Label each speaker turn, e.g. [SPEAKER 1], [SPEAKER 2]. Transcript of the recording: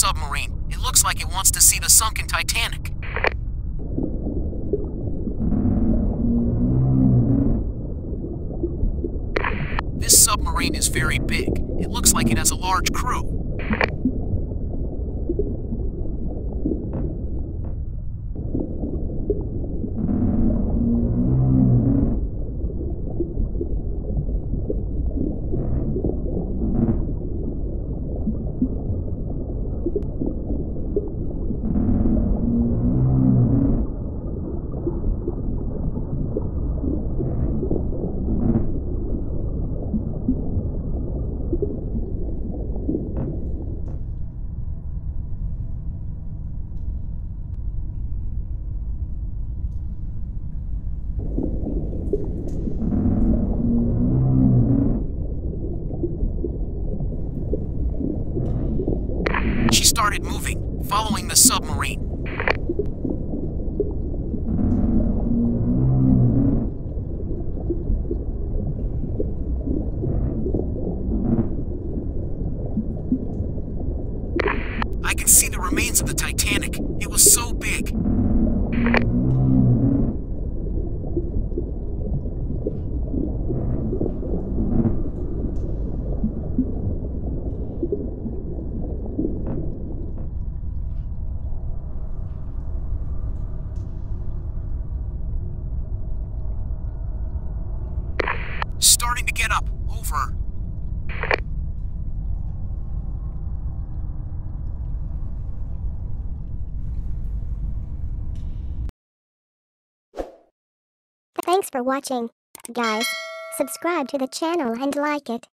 [SPEAKER 1] submarine. It looks like it wants to see the sunken Titanic. This submarine is very big. It looks like it has a large crew. Started moving, following the submarine. I can see the remains of the Titanic. It was so big. Starting to get up. Over.
[SPEAKER 2] Thanks for watching, guys. Subscribe to the channel and like it.